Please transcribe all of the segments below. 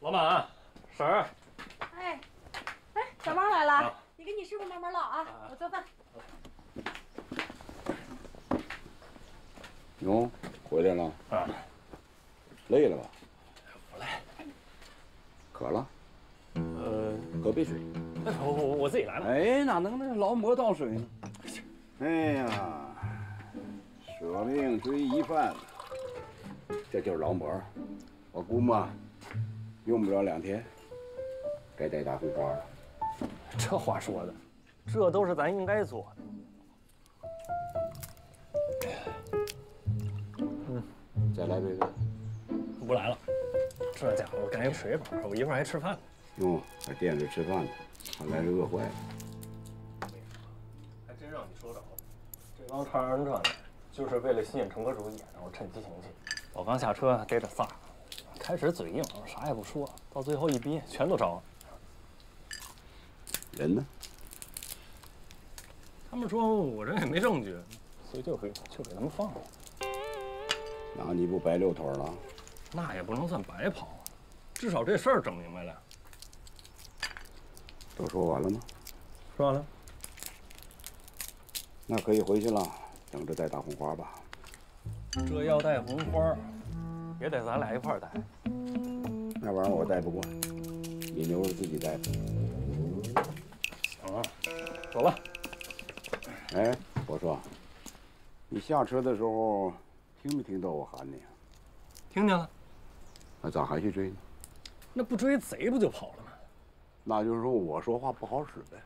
老马，婶儿，哎，哎，小猫来了，你跟你师傅慢慢唠啊，我做饭。哟，回来了，啊，累了吧？不累。渴了？呃，喝杯水。哎，我我我自己来吧。哎，哪能那劳模倒水呢？哎呀，舍命追疑犯，这就是劳模。我估摸，用不了两天，该带大红花了。这话说的，这都是咱应该做的。再来杯子。不来了，这家伙赶紧水饱，我一会儿还吃饭呢。哟，还惦着吃饭呢，看来是饿坏了。还真让你说着了，这帮唱二人转的，就是为了吸引乘客注意，然后趁机行窃。我刚下车逮着仨，开始嘴硬，啥也不说，到最后一逼，全都招了。人呢？他们说我这也没证据，所以就给就给他们放了。那你不白溜腿了？那也不能算白跑啊，至少这事儿整明白了。都说完了吗？说完了。那可以回去了，等着带大红花吧。这要带红花，也得咱俩一块儿带。那玩意儿我带不惯，你留着自己带吧。行了，走了。哎，我说，你下车的时候听没听到我喊你啊？听见了。那咋还去追呢？那不追贼不就跑了吗？那就是说我说话不好使呗。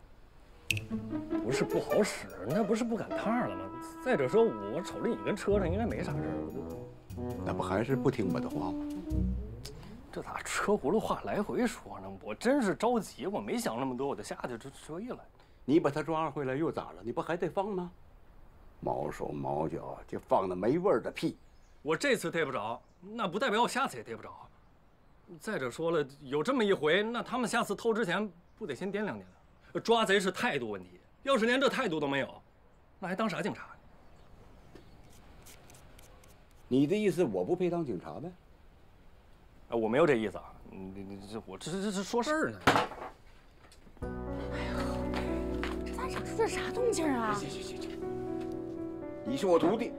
不是不好使，那不是不赶趟了吗？再者说，我瞅着你跟车上应该没啥事儿。那不还是不听我的话吗？这咋车轱辘话来回说呢？我真是着急，我没想那么多，我就下去就追了。你把他抓回来又咋了？你不还得放吗？毛手毛脚，就放那没味儿的屁。我这次逮不着，那不代表我下次也逮不着。再者说了，有这么一回，那他们下次偷之前不得先掂量掂量？抓贼是态度问题，要是连这态度都没有，那还当啥警察？你的意思我不配当警察呗？哎，我没有这意思啊！你你这我这这这说事儿呢。哎呦，这咱想出这啥动静啊？行行行行，你是我徒弟，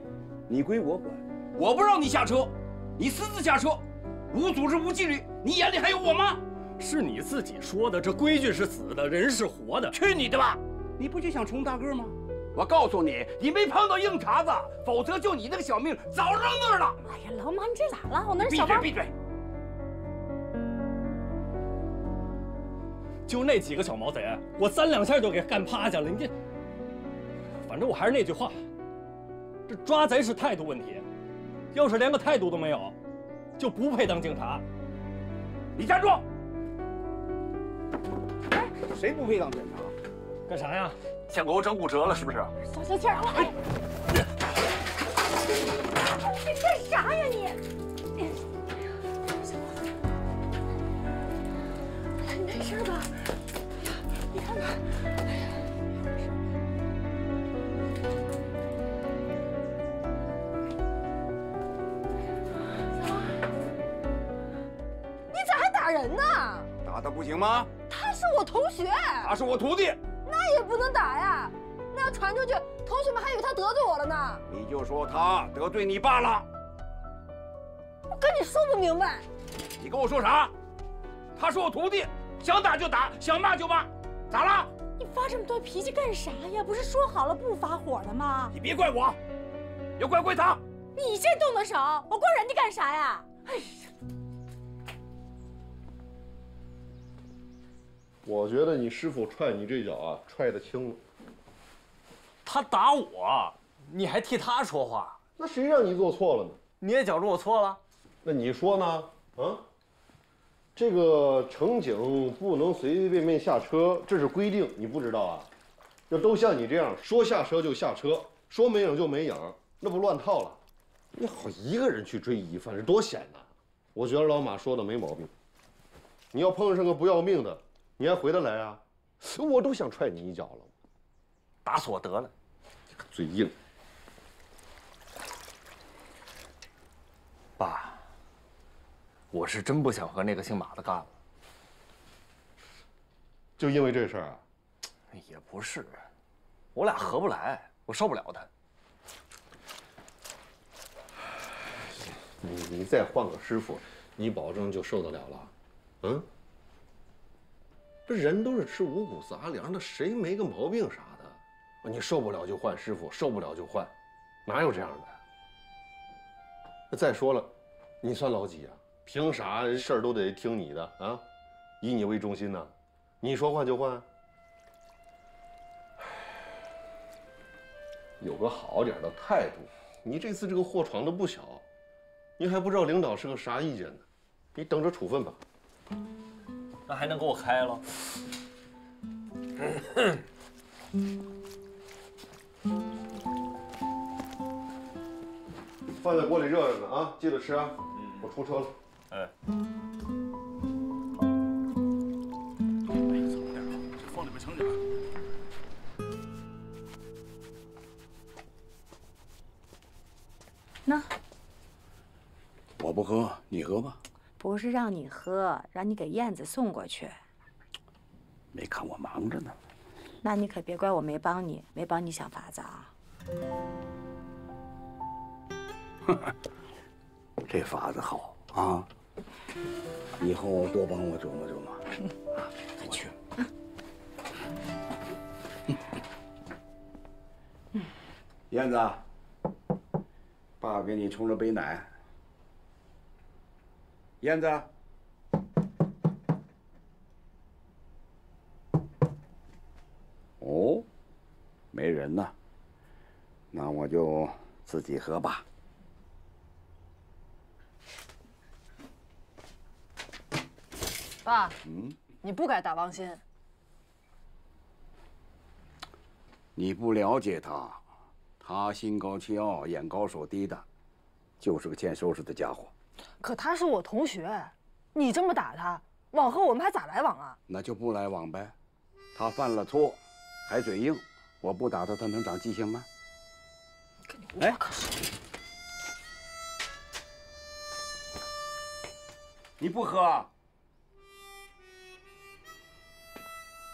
你归我管。我不让你下车，你私自下车，无组织无纪律，你眼里还有我吗？是你自己说的，这规矩是死的，人是活的。去你的吧！你不就想冲大个吗？我告诉你，你没碰到硬茬子，否则就你那个小命早扔那儿了。哎呀，老马，你这咋了？我那是闭。嘴闭嘴！就那几个小毛贼，我三两下就给干趴下了。你这，反正我还是那句话，这抓贼是态度问题，要是连个态度都没有，就不配当警察。你站住！谁不配当警察？干啥呀？想给我整骨折了是不是？消消气儿，哎，你干啥呀你？你没事吧？你看看，哎呀，没事。你咋还打人呢？打他不行吗？他是我同学，他是我徒弟，不能打呀。那要传出去，同学们还以为他得罪我了呢。你就说他得罪你罢了。我跟你说不明白。你跟我说啥？他是我徒弟，想打就打，想骂就骂，咋了？你发这么多脾气干啥呀？不是说好了不发火的吗？你别怪我，要怪怪他。你先动的手，我怪人家干啥呀？哎呀，我觉得你师傅踹你这脚啊，踹得轻了。他打我，你还替他说话？那谁让你做错了呢？你也觉着我错了？那你说呢？啊？这个乘警不能随随便便下车，这是规定，你不知道啊？要都像你这样说下车就下车，说没影就没影，那不乱套了？你好一个人去追疑犯，这多险呐！我觉得老马说的没毛病。你要碰上个不要命的，你还回得来啊？我都想踹你一脚了。打死我得了！嘴硬。爸，我是真不想和那个姓马的干了。就因为这事儿啊？也不是，我俩合不来，我受不了他。你你再换个师傅，你保证就受得了了？嗯？这人都是吃五谷杂粮的，谁没个毛病啥的？你受不了就换师傅，受不了就换，哪有这样的？那再说了，你算老几啊？凭啥事儿都得听你的啊？以你为中心呢？你说换就换？有个好点的态度。你这次这个祸闯的不小，你还不知道领导是个啥意见呢？你等着处分吧。那还能给我开了？饭在锅里热着呢啊，记得吃啊。我出车了。哎。放里边盛点。那我不喝，你喝吧。不是让你喝，让你给燕子送过去。没看我忙着呢。那你可别怪我没帮你，没帮你想法子啊。这法子好啊！以后多帮我琢磨琢磨。快去。燕子，爸给你冲了杯奶。燕子，哦，没人呢，那我就自己喝吧。爸，嗯你不该打王鑫。你不了解他，他心高气傲，眼高手低的，就是个欠收拾的家伙。可他是我同学，你这么打他，往后我们还咋来往啊？那就不来往呗。他犯了错，还嘴硬，我不打他，他能长记性吗？跟你无话可说。你不喝？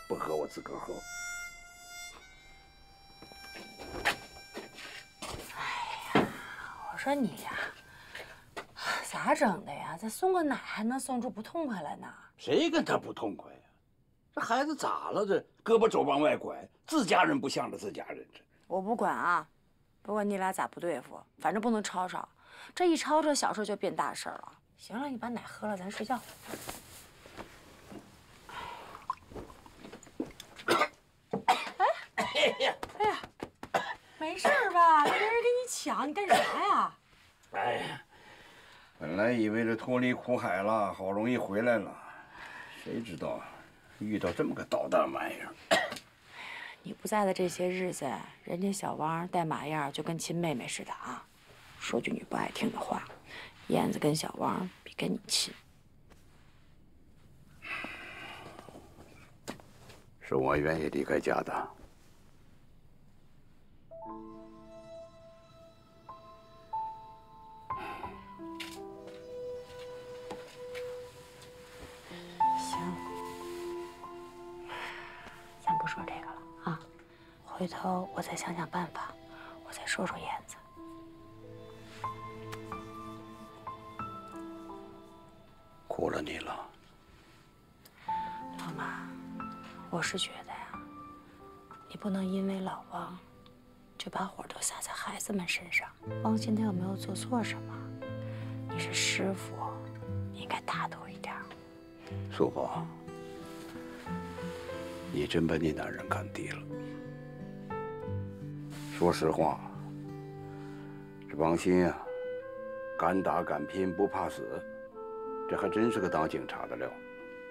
不喝我自个儿喝。哎呀，我说你呀，咋整的呀？再送个奶还能送出不痛快来呢？谁跟他不痛快呀？这孩子咋了？这胳膊肘往外拐，自家人不向着自家人这。我不管啊，不管你俩咋不对付，反正不能吵吵。这一吵吵，小事就变大事了。行了，你把奶喝了，咱睡觉。哎呀，哎呀，没事吧？没人给你抢，你干啥呀？哎呀，本来以为这脱离苦海了，好容易回来了，谁知道遇到这么个捣蛋玩意儿。你不在的这些日子，人家小王带马燕就跟亲妹妹似的啊。说句你不爱听的话，燕子跟小王比跟你亲。是我愿意离开家的。回头我再想想办法，我再说说燕子。苦了你了。老妈，我是觉得呀，你不能因为老汪，就把火都撒在孩子们身上。汪鑫他又没有做错什么，你是师傅，你应该大度一点。素宝，你真把你男人看低了。说实话，这王鑫啊，敢打敢拼，不怕死，这还真是个当警察的料。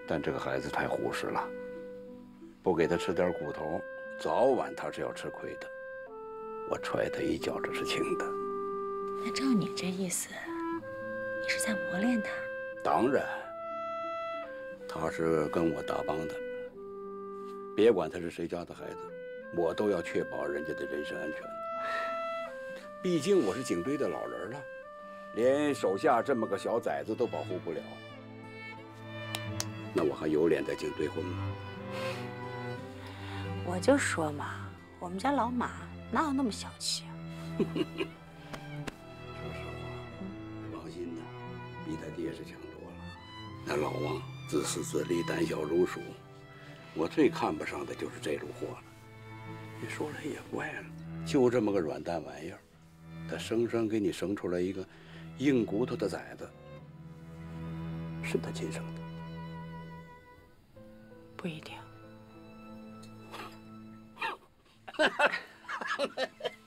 但这个孩子太护实了，不给他吃点苦头，早晚他是要吃亏的。我踹他一脚，这是轻的。那照你这意思，你是在磨练他？当然，他是跟我搭帮的，别管他是谁家的孩子，我都要确保人家的人身安全。毕竟我是警队的老人了，连手下这么个小崽子都保护不了，那我还有脸在警队混吗？我就说嘛，我们家老马哪有那么小气啊？说实话，王鑫呢，比他爹是强多了。那老王自私自利、胆小如鼠，我最看不上的就是这路货了。你说来也怪了，就这么个软蛋玩意儿，他生生给你生出来一个硬骨头的崽子，是他亲生的。不一定。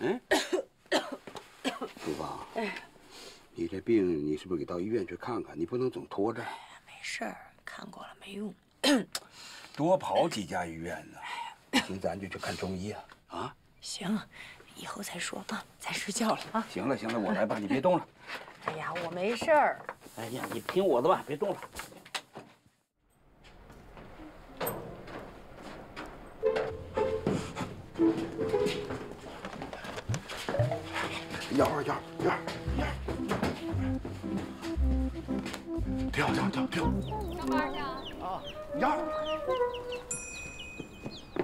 嗯，淑芳，你这病你是不是得到医院去看看？你不能总拖着。没事儿，看过了没用。多跑几家医院呢。行，咱就去看中医啊！啊，行，以后再说啊，咱睡觉了啊。行了行了，我来吧，你别动了。哎呀，我没事儿。哎呀，你听我的吧，别动了。幺儿幺儿幺儿幺儿，跳跳跳跳！上班去啊？幺儿，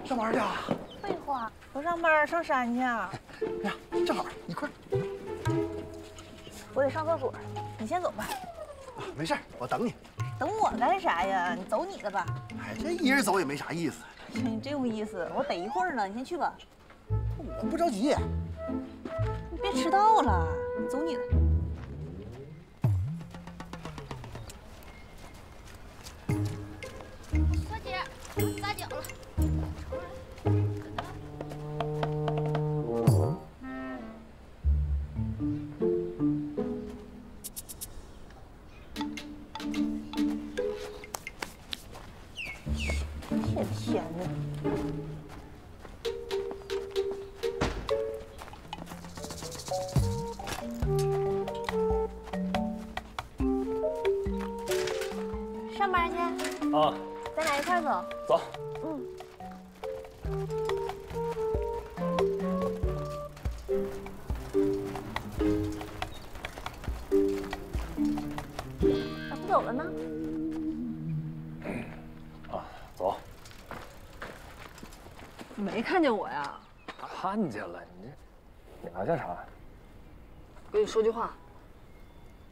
上班去啊？废话，不上班上山去啊？哎呀，正好，你快！我得上厕所，你先走吧。啊没事，我等你。等我干啥呀？你走你的吧。哎，这一人走也没啥意思。你真有意思，我等一会儿呢，你先去吧。我不着急。你别迟到了，走你的。看见了，你这俩干啥？跟你说句话，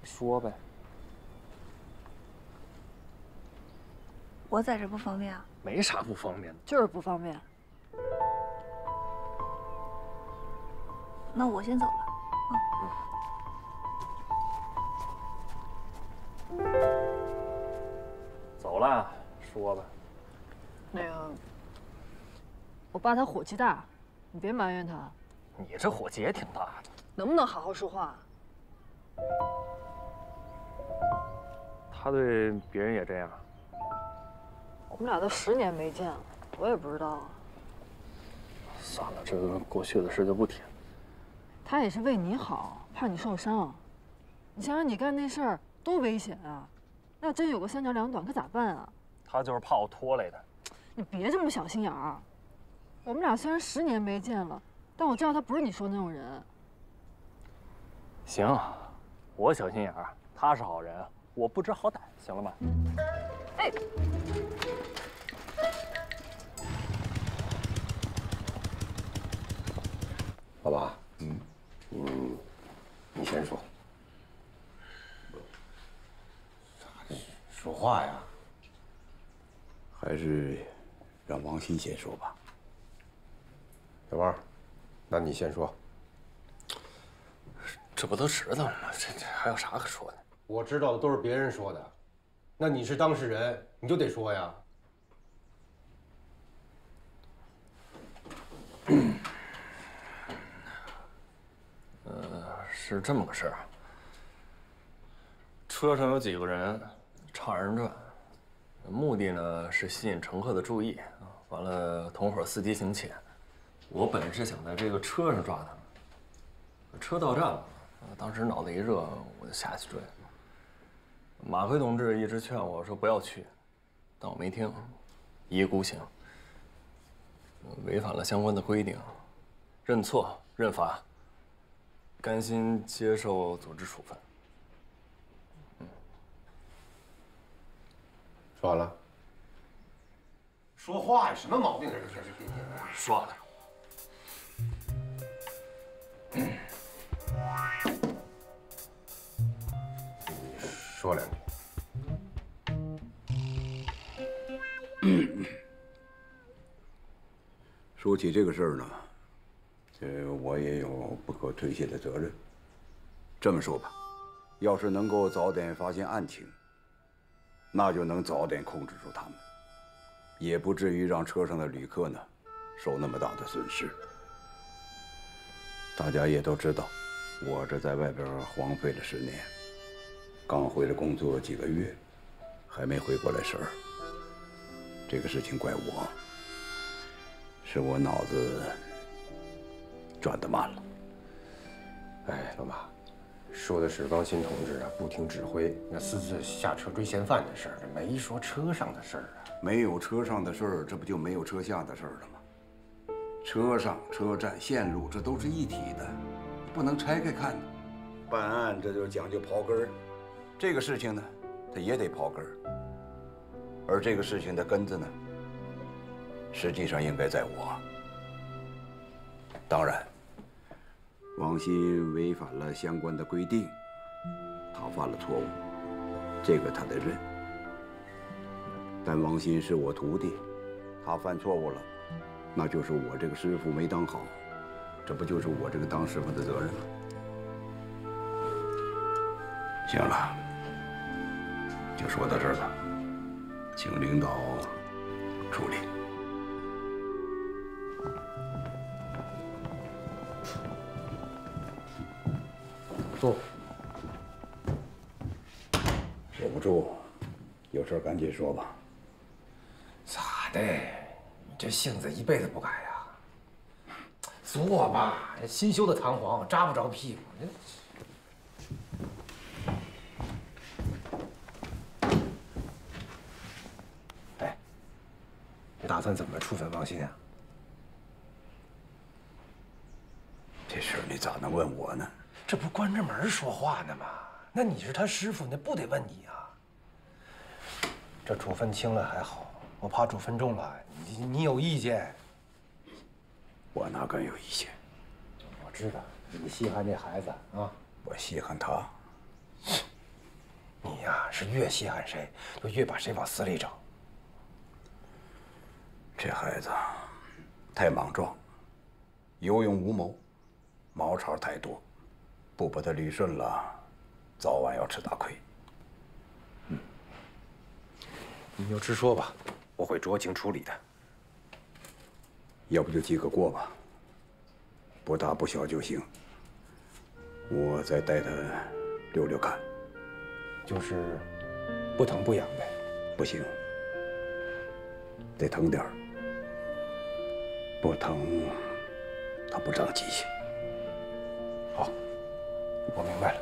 说呗。我在这不方便啊，没啥不方便的。就是不方便。那我先走了。走了，说吧。那个，我爸他火气大，你别埋怨他，你这火气也挺大的。能不能好好说话？他对别人也这样。我们俩都十年没见了，我也不知道啊。算了，这个过去的事就不提了。他也是为你好，怕你受伤。你想想你干那事儿多危险啊！那真有个三长两短，可咋办啊？他就是怕我拖累他。你别这么小心眼儿。我们俩虽然十年没见了，但我知道他不是你说的那种人。行，我小心眼儿，他是好人，我不知好歹，行了吧？哎，老爸，嗯嗯，你先说。说话呀。还是让王鑫先说吧。小王，那你先说。这不都知道了吗？这这还有啥可说的？我知道的都是别人说的，那你是当事人，你就得说呀。是这么个事儿。车上有几个人唱二人转，目的呢是吸引乘客的注意啊。完了，同伙伺机行窃。我本是想在这个车上抓他们，车到站了，啊当时脑子一热，我就下去追。马奎同志一直劝我说不要去，但我没听，一意孤行，违反了相关的规定，认错认罚，甘心接受组织处分。说完了。说话有什么毛病？这这这这说完了。说两句。说起这个事儿呢，呃，我也有不可推卸的责任。这么说吧，要是能够早点发现案情，那就能早点控制住他们，也不至于让车上的旅客呢受那么大的损失。大家也都知道，我这在外边荒废了十年。刚回来工作几个月，还没回过来神儿。这个事情怪我，是我脑子转得慢了。哎，老马，说的是王鑫同志啊，不听指挥，那私自下车追嫌犯的事儿，没说车上的事儿啊。没有车上的事儿，这不就没有车下的事儿了吗？车上、车站、线路，这都是一体的，不能拆开看。办案这就讲究刨根儿。这个事情呢，它也得刨根儿，而这个事情的根子呢，实际上应该在我。当然，王鑫违反了相关的规定，他犯了错误，这个他得认。但王鑫是我徒弟，他犯错误了，那就是我这个师傅没当好，这不就是我这个当师傅的责任吗？行了。就说到这儿吧，请领导处理。坐。坐不住，有事赶紧说吧。咋的？你这性子一辈子不改呀？坐吧，新修的弹簧扎不着屁股。哎，你打算怎么处分王鑫啊？这事儿你咋能问我呢？这不关着门说话呢吗？那你是他师傅，那不得问你啊？这处分轻了还好，我怕主分重了，你你有意见？我哪敢有意见？我知道你稀罕这孩子啊，我稀罕他。你呀，是越稀罕谁，就越把谁往死里整。这孩子太莽撞，有勇无谋，毛茬太多，不把他捋顺了，早晚要吃大亏。嗯，你就直说吧，我会酌情处理的。要不就记个过吧，不大不小就行。我再带他溜溜看，就是不疼不痒呗。不行，得疼点儿。不疼，他不长记性。好，我明白了。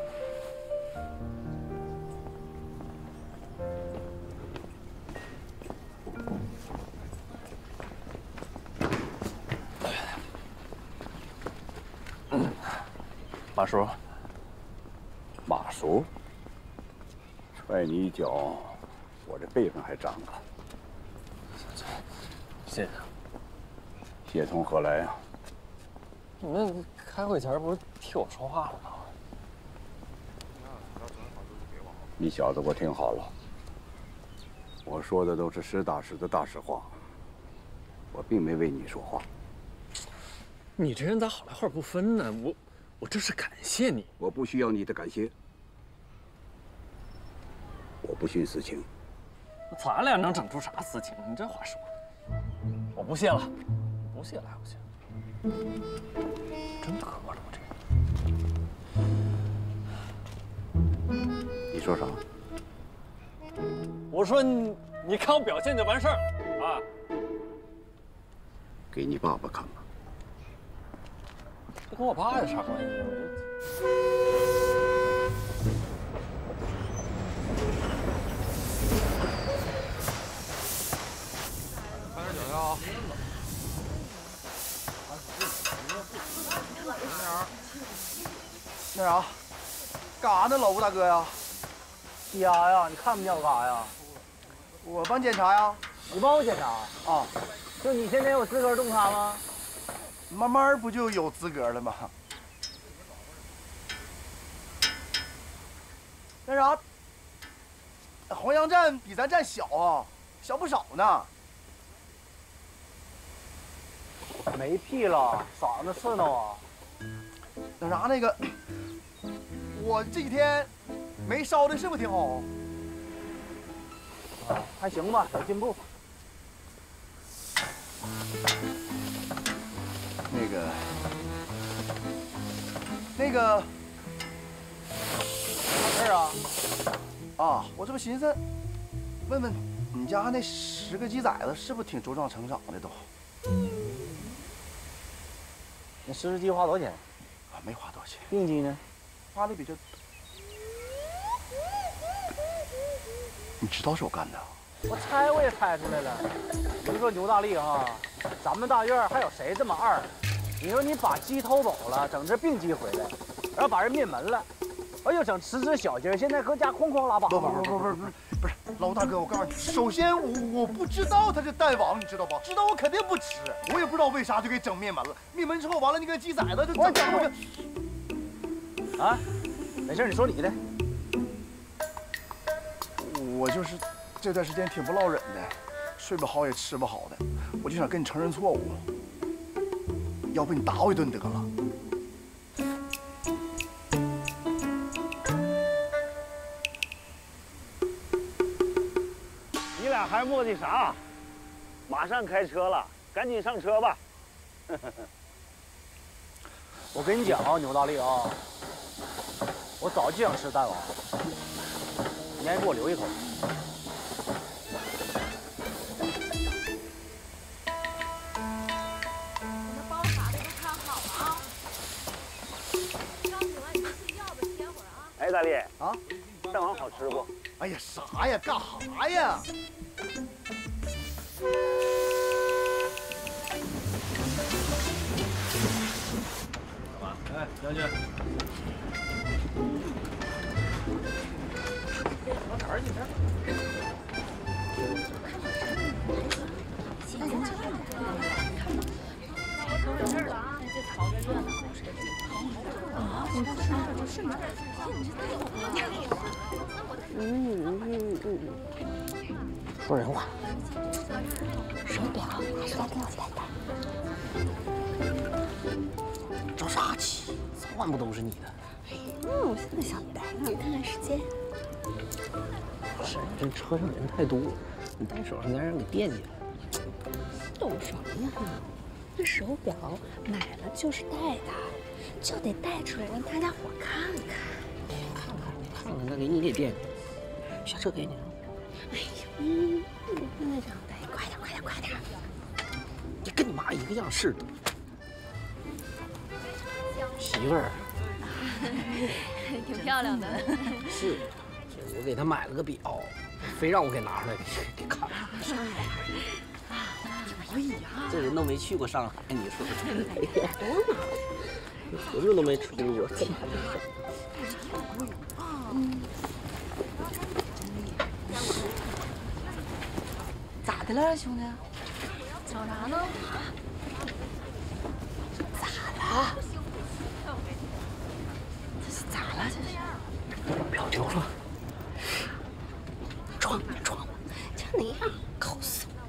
马叔，马叔，踹你一脚，我这辈分还长了。谢谢。谢从何来呀？你们开会前不是替我说话了吗？你小子给我听好了，我说的都是实打实的大实话，我并没为你说话。你这人咋好赖坏不分呢？我，我这是感谢你。我不需要你的感谢，我不徇私情。咱俩能整出啥私情？你这话说的，我不谢了。不谢了还不谢？真磕了，我这。你说啥？我说你，你看我表现就完事儿了啊！给你爸爸看吧。这跟我爸有啥关系？快点脚下啊！那啥，干啥呢，老吴大哥呀？瞎呀，你看不见我干啥呀？我帮检查呀。你帮我检查啊？就你现在有资格动他吗？慢慢不就有资格了吗？那啥，黄杨站比咱站小啊，小不少呢。没屁了，嗓子刺挠啊。那啥，那个，我这几天没烧的，是不是挺好？啊，还行吧，有进步。那个，那个，啥事啊？啊，我这不寻思问问你家那十个鸡崽子是不是挺茁壮成长的都？那十只鸡花多少钱？啊，没花多少钱。病鸡呢？花的比这。你知道是我干的？我猜我也猜出来了。你说牛大力哈，咱们大院还有谁这么二？你说你把鸡偷走了，整只病鸡回来，然后把人灭门了，哎呦，整十只小鸡，现在搁家哐哐拉粑粑。不不不不不不是，老大哥，我告诉你，首先我我不知道他是蛋王，你知道不？知道我肯定不吃，我也不知道为啥就给整灭门了。灭门之后完了，那个鸡崽子就整整个。啊，没事，你说你的。我就是这段时间挺不落忍的，睡不好也吃不好的，我就想跟你承认错误。要不你打我一顿得了。你俩还磨叽啥？马上开车了，赶紧上车吧。我跟你讲啊，牛大力啊，我早就想吃蛋王，你还给我留一口。大力啊，蛋黄好吃不？哎呀，啥呀？干啥呀？干嘛？哎，将军。往哪儿？你这。都有事了啊！这吵个热闹。啊，你这顺着就顺着。嗯嗯嗯。说人话。手表还是来给我戴戴。着啥急？早晚不都是你的？嗯，我现在想戴，让你看看时间。不是，这车上人太多，你戴手上让人给惦记了。懂什么呀？那手表买了就是戴的，就得戴出来让大家伙看看。看看，看看，那给你给惦记。下车给你了。哎呦，嗯，那这样戴，快点，快点，快点！你跟你妈一个样似的。媳妇儿，挺漂亮的。是，我给她买了个表，非让我给拿出来给给看。这人都没去过上海，你说这？哎呀，合着都没出过。嗯。咋的了，兄弟？找啥呢？咋了？这是咋了？这是？表丢了。装吧装吧，就那样，抠死我！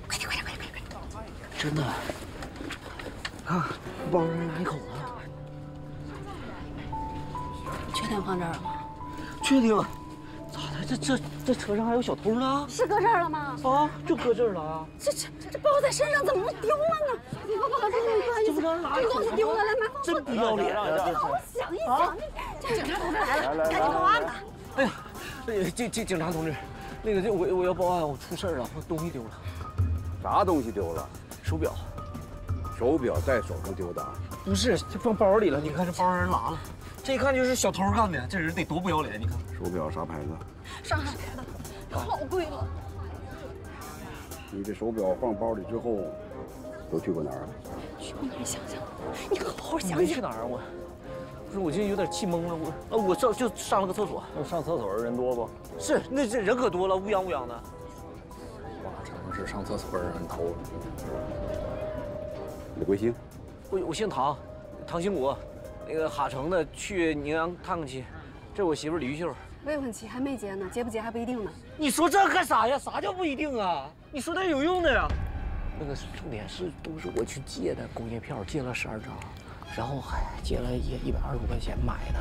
真的。看，包让人拿一口子。你确定放这儿了吗？确定。咋的？这这这车上还有小偷呢？是搁这儿了吗？啊，就搁这儿了啊。这这这包在身上怎么丢了呢？你不好意思，不好意思，这不让拿这东西丢了，来拿。真不要脸啊！这好好想一想，这警察同志来了，赶紧报案吧。哎呀，警警警察同志，那个这我我要报案，我出事了，我东西丢了。啥东西丢了？手表。手表在手上丢的？不是，这放包里了。你看这包让人拿了，这一看就是小偷干的。这人得多不要脸！你看，手表啥牌子？上海的，好贵了。你这手表放包里之后，都去过哪儿？去过哪儿？想想，你好好想想。没去哪儿啊？我不是，我今天有点气懵了。我啊，我上就上了个厕所。那上厕所人多不？是，那这人可多了，乌泱乌泱的。上厕所人头。你贵姓？我我姓唐，唐兴国，那个哈城的，去宁阳探看去。这我媳妇李玉秀。未婚妻还没结呢，结不结还不一定呢。你说这干啥呀？啥叫不一定啊？你说点有用的呀。那个重点是都是我去借的工业票，借了十二张。然后还借了一一百二十多块钱买的，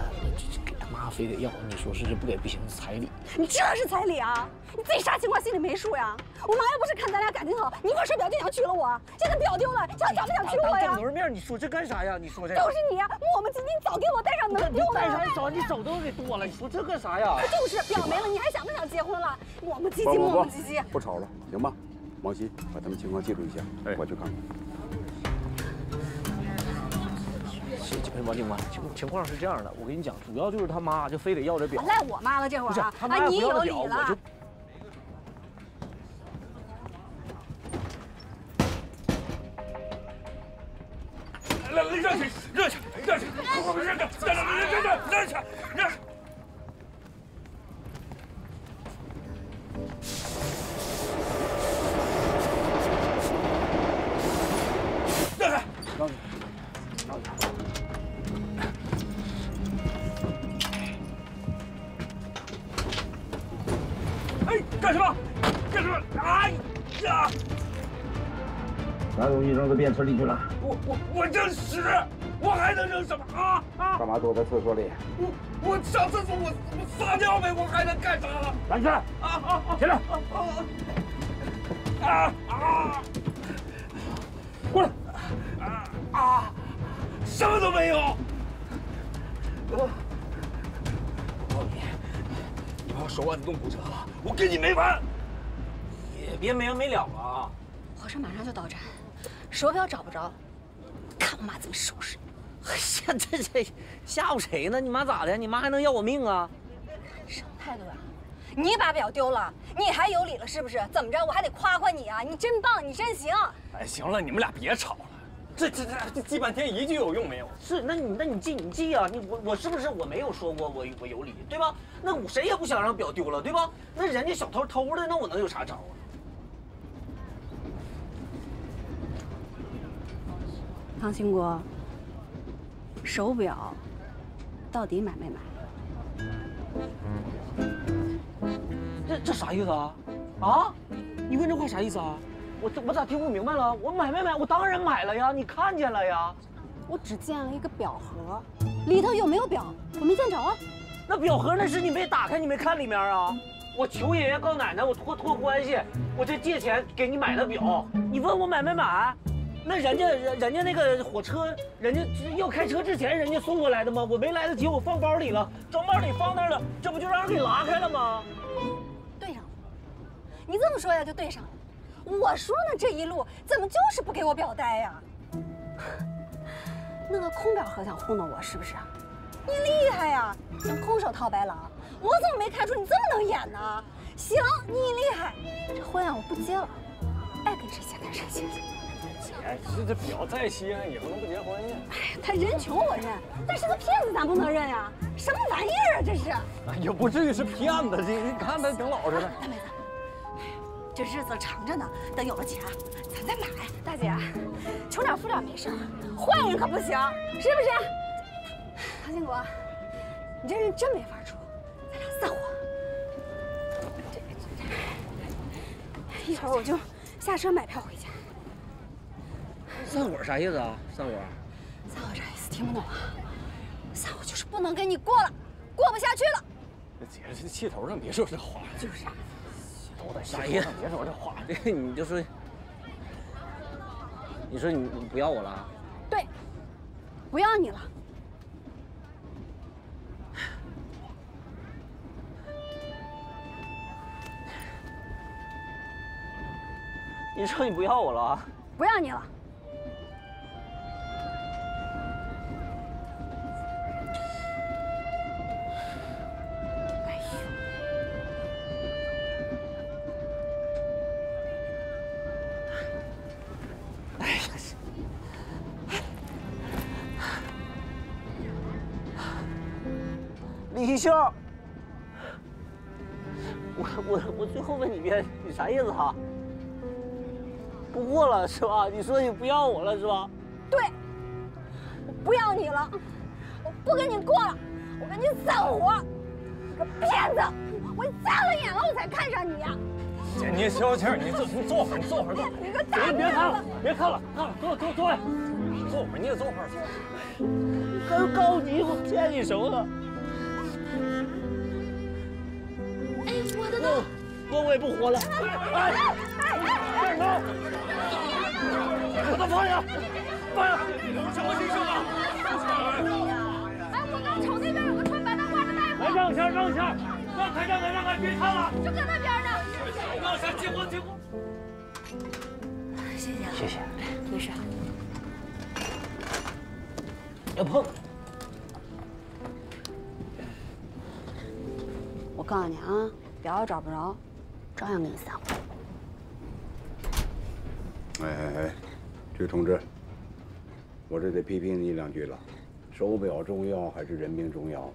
给他妈非得要，你说是这不给不行，彩礼。你这是彩礼啊？你自己啥情况心里没数呀？我妈要不是看咱俩感情好，你一块睡表就想娶了我，现在表丢了，想想不想娶我呀？当着面你说这干啥呀？你说这都是你呀，磨磨唧唧，早给我戴上能丢吗？戴上手，你手都给剁了，你说这干啥呀？就是表没了，你还想不想结婚了？磨磨唧唧，磨磨唧唧。不吵了，行吧？王鑫，把他们情况记录一下，我去看看。王警官，情情况是这样的，我跟你讲，主要就是他妈就非得要这表，赖我妈了这会儿啊，啊你有理了。厕所里？我我上厕所，我我撒尿呗，我还能干啥了？站起来！啊啊啊！起来！啊啊！过来！啊啊！什么都没有。我告诉你，你把我。手腕子弄骨折了，我跟你没完！也别没完没了了啊。火车马上就到站，手表找不着，看我妈怎么收拾你！哎呀，这这吓唬谁呢？你妈咋的？你妈还能要我命啊？什么态度啊？你把表丢了，你还有理了是不是？怎么着？我还得夸夸你啊！你真棒，你真行！哎，行了，你们俩别吵了。这这这这记半天一句有用没有？是，那你那你记你记啊，你我我是不是我没有说过我我有理，对吧？那我谁也不想让表丢了，对吧？那人家小偷偷的，那我能有啥招啊？唐兴国，手表到底买没买？这这啥意思啊？啊？你问这话啥意思啊？我我咋听不明白了？我买没买？我当然买了呀！你看见了呀？我只见了一个表盒，里头有没有表？我没见着啊。那表盒那是你没打开，你没看里面啊？我求爷爷告奶奶，我托托关系，我这借钱给你买的表。你问我买没买？那人家人人家那个火车，人家要开车之前人家送过来的吗？我没来得及，我放包里了，装包里放那儿了，这不就让人给拉开了吗？对上了，你这么说呀，就对上了。我说呢，这一路怎么就是不给我表带呀？弄个空表盒想糊弄我是不是？你厉害呀，想空手套白狼？我怎么没看出你这么能演呢？行，你厉害，这婚啊我不结了，爱跟谁结跟谁结。姐，这这表再稀罕也不能不结婚呀。哎呀，他人穷我认，但是个骗子咱不能认呀。什么玩意儿啊这是？哎呀，不至于是骗子，这你看他挺老实的。大妹子。这日子长着呢，等有了钱，咱再买。大姐，穷点富点没事，坏人可不行，是不是？唐兴国，你这人真没法处，咱俩散伙。一会儿我就下车买票回家。散伙啥意思啊？散伙？散伙啥意思？听不懂啊？散伙就是不能跟你过了，过不下去了。姐，这气头上别说这话。就是。啥意思？别说这话，这 你就说，你说你你不要我了？对，不要你了。你说你不要我了？不要你了。秀，我我我最后问你一遍，你啥意思哈？不过了是吧？你说你不要我了是吧？对，我不要你了，我不跟你过了，我跟你散伙！你个骗子！我瞎了眼了，我才看上你呀！姐，你消消气儿，你坐，你坐会儿，你坐会儿，坐。你个大姐，别看了，别看了，看了，坐坐坐下，坐会儿，你也坐会儿。刚告诉你我骗你什么了？我我也不活了！哎哎哎！放手！把他放下！放下！什么医生啊？哎，我刚瞅那边有个穿白大褂的大夫。哎，让一下，让一下，让开，让开，让开，别看了！就搁那边呢。让下，结婚，结婚。谢谢，谢谢，没事。要碰。我告诉你啊，表要找不着，照样给你散伙。哎哎哎，这位同志，我这得批评你两句了。手表重要还是人命重要？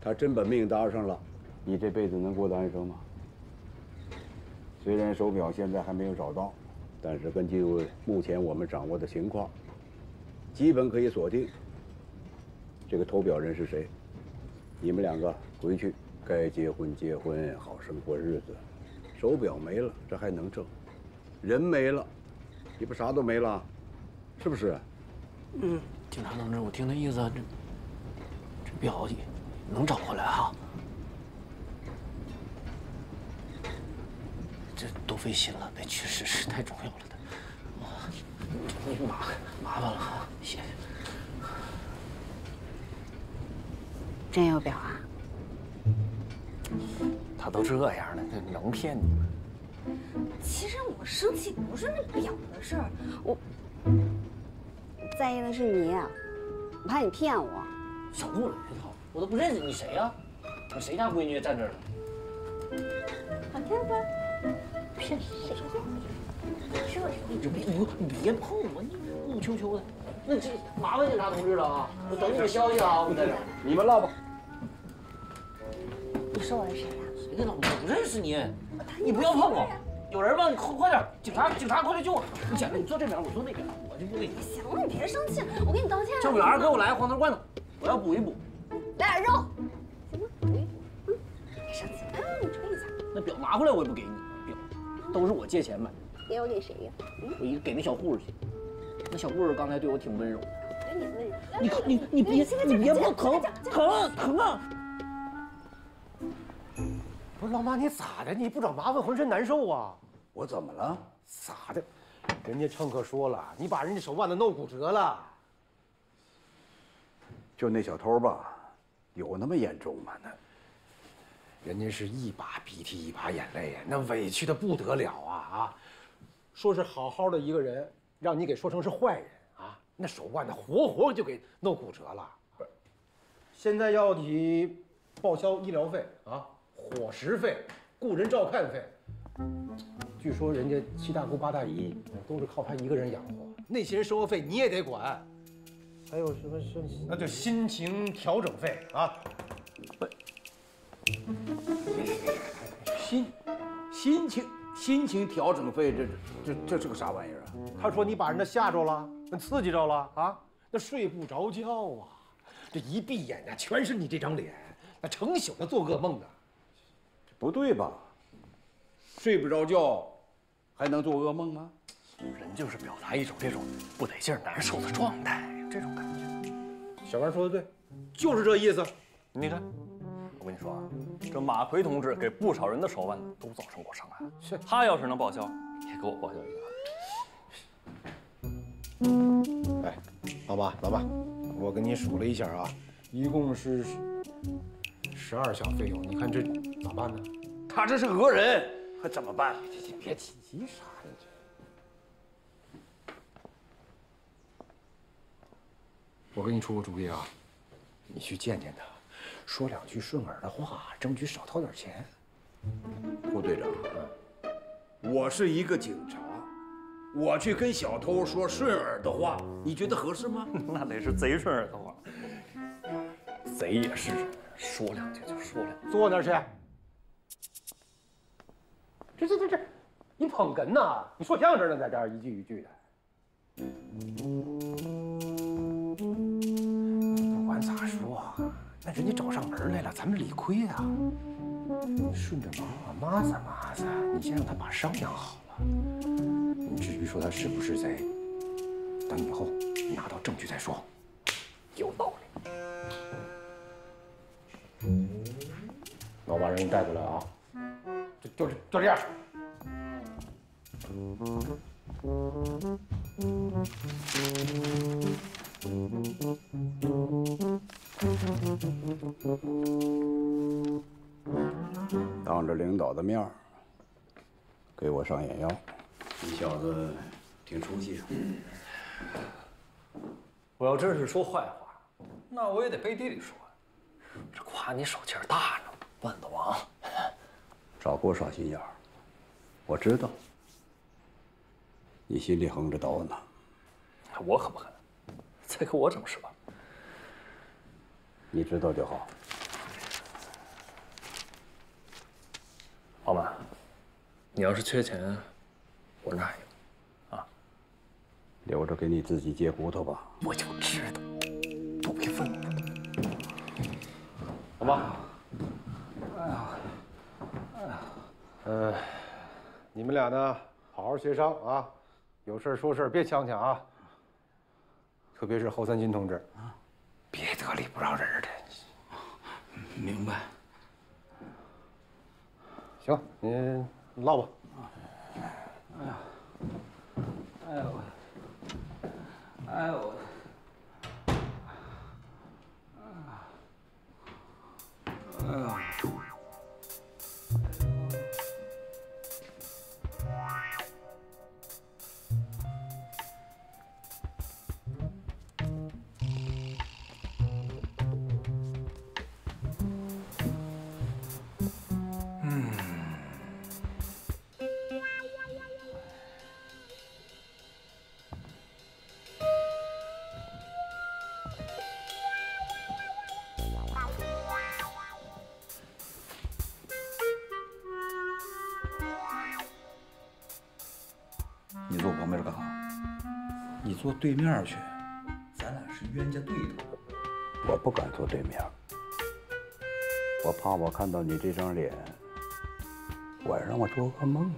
他真把命搭上了，你这辈子能过得安生吗？虽然手表现在还没有找到，但是根据目前我们掌握的情况，基本可以锁定这个偷表人是谁。你们两个回去，该结婚结婚，好生过日子。手表没了，这还能挣；人没了，你不啥都没了，是不是？嗯，警察同志，我听那意思，这这表能找回来哈？这多费心了，那确实是太重要了的。啊，这麻麻烦了哈，谢谢。真有表啊？他都这样了，那能骗你吗？其实我生气不是那表的事儿，我在意的是你，我怕你骗我。少跟我来套，我都不认识你谁呀？你谁家闺女站这儿了？好天分，骗谁？这你就别你你别碰我，你雾秋秋的。那这麻烦警察同志了啊！我等你们消息啊，我在这儿。你们唠吧。你说我是谁呀？谁跟老我不认识你，你不要碰我。有人吗？你快快点！警察，警察，快来救我！你姐，你坐这边，我坐那边，我就不给你。行了，你别生气，我给你道歉。救护员，给我来个黄豆罐头，我要补一补。来点肉，行吗？补一补。嗯，别生气，啊，你吹一下。那表拿回来我也不给你，表都是我借钱买的。给我给谁呀？我一个给那小护士去，那小护士刚才对我挺温柔的。给你温柔。你你你别你别碰，疼疼疼啊！不是老妈，你咋的？你不找麻烦，浑身难受啊？我怎么了？咋的？人家乘客说了，你把人家手腕子弄骨折了。就那小偷吧，有那么严重吗？那人家是一把鼻涕一把眼泪呀，那委屈的不得了啊啊！说是好好的一个人，让你给说成是坏人啊！那手腕子活活就给弄骨折了。现在要你报销医疗费啊，伙食费、雇人照看费。据说人家七大姑八大姨都是靠他一个人养活，那些人生活费你也得管。还有什么是？那就心情调整费啊。心心情心情调整费，这这这是个啥玩意儿啊？他说你把人家吓着了，那刺激着了啊，那睡不着觉啊，这一闭眼呀，全是你这张脸，那成宿的做噩梦呢。不对吧？睡不着觉，还能做噩梦吗？人就是表达一种这种不得劲儿、难受的状态，这种感觉。小王说的对，就是这意思。你看，我跟你说啊，这马奎同志给不少人的手腕都造成过伤害。是他要是能报销，也给我报销一个。哎，老马，老马，我给你数了一下啊，一共是十二项费用，你看这咋办呢？他这是讹人，还怎么办？别提啥呀，这。我给你出个主意啊，你去见见他，说两句顺耳的话，争取少掏点钱。胡队长，我是一个警察，我去跟小偷说顺耳的话，你觉得合适吗？那得是贼顺耳的话。贼也是人，说两句就说两句。坐那儿去。这这这这，你捧哏呐？你说相声呢，在这儿一句一句的。不管咋说，那人家找上门来了，咱们理亏啊。顺着忙啊，抹撒抹撒，你先让他把伤养好了。你至于说他是不是贼，等以后拿到证据再说。有道理。那我把人给带过来啊，就就就这样。当着领导的面儿给我上眼药，你小子挺出息啊！我要真是说坏话，那我也得背地里说。这夸你手气儿大呢，万子王。少给我耍心眼儿，我知道你心里横着刀呢。我可不狠，再给我整是吧？你知道就好。老板，你要是缺钱，我那还有。留着给你自己接骨头吧。我就知道，不必问我。好吧。嗯，你们俩呢，好好协商啊，有事说事，别呛呛啊。特别是侯三金同志，别得理不饶人的。明白。行，您唠吧。哎呀，哎呦，哎呦，你坐我旁边干哈？你坐对面去，咱俩是冤家对头。我不敢坐对面，我怕我看到你这张脸，晚上我做噩梦。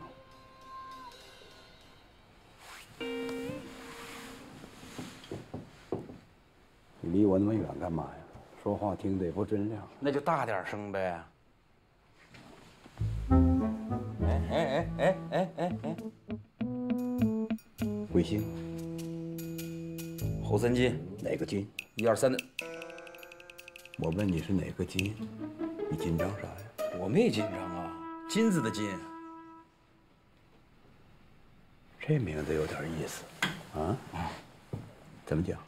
你离我那么远干嘛呀？说话听得也不真亮。那就大点声呗。哎哎哎哎哎哎哎！贵星？侯三金，哪个金？一二三的。我问你是哪个金？你紧张啥呀？我没紧张啊，金子的金。这名字有点意思，啊？怎么讲？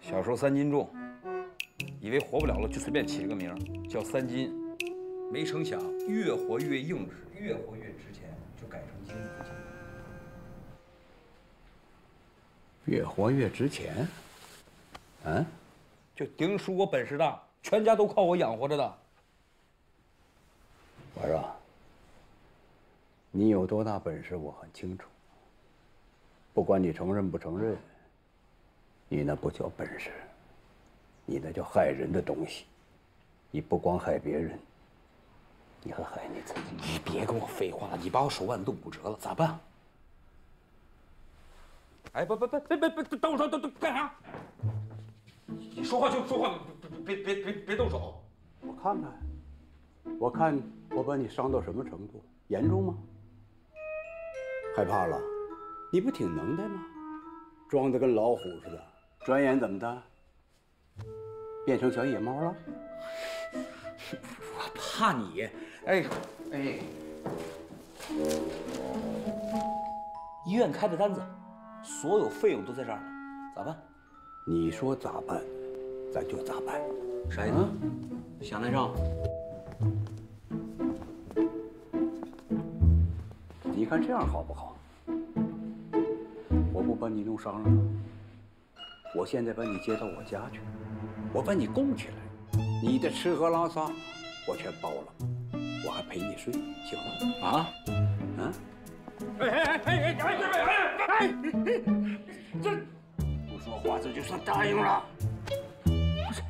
小时候三斤重，以为活不了了，就随便起了个名儿叫三金，没成想越活越硬实，越活越值钱，越活越值钱。嗯？就丁叔我本事大，全家都靠我养活着的。我说，你有多大本事，我很清楚。不管你承认不承认，你那不叫本事，你那叫害人的东西。你不光害别人，你还害你自己。你别跟我废话了，你把我手腕都骨折了，咋办？哎，不不不，别别别，等我说，等等干啥？你说话就说话，别别别别别动手。我看看，我看我把你伤到什么程度？严重吗？害怕了？你不挺能耐吗？装的跟老虎似的，转眼怎么的？变成小野猫了？我怕你，哎哎，医院开的单子，所有费用都在这儿呢，咋办？你说咋办，咱就咋办。啥意思？想赖账？你看这样好不好？我不把你弄伤了吗？我现在把你接到我家去，我把你供起来，你的吃喝拉撒我全包了，我还陪你睡，行吗？啊？嗯？哎哎哎哎哎哎哎哎，这不说话这就算答应了。不是，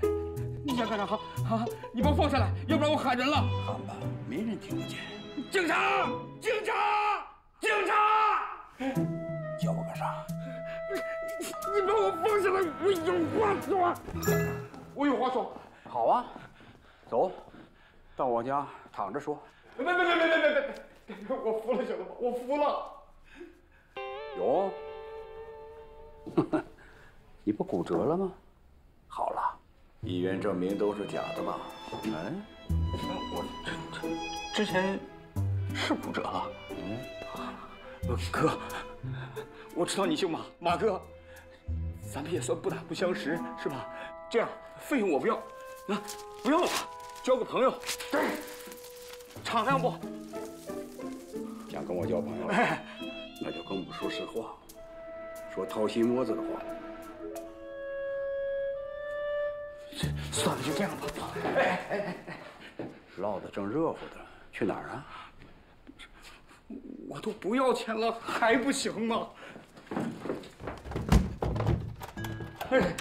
你想干啥？好，好，你把我放下来，要不然我喊人了。喊吧，没人听得见。警察！警察！警察！叫我干啥？你你把我放下来，我有话说。我有话说。好啊，走，到我家躺着说。别别别别别别别！我服了，小子，我服了。有？你不骨折了吗？好了，医院证明都是假的吧？嗯，我这这之前是骨折了。嗯，哥，我知道你姓马，马哥，咱们也算不打不相识，是吧？这样，费用我不要，啊，不要了，交个朋友。对，敞亮不？想跟我交朋友，那就跟我们说实话，说掏心窝子的话。算了，就这样吧。哎哎哎哎，唠得正热乎的，去哪儿啊？我都不要钱了，还不行吗？哎。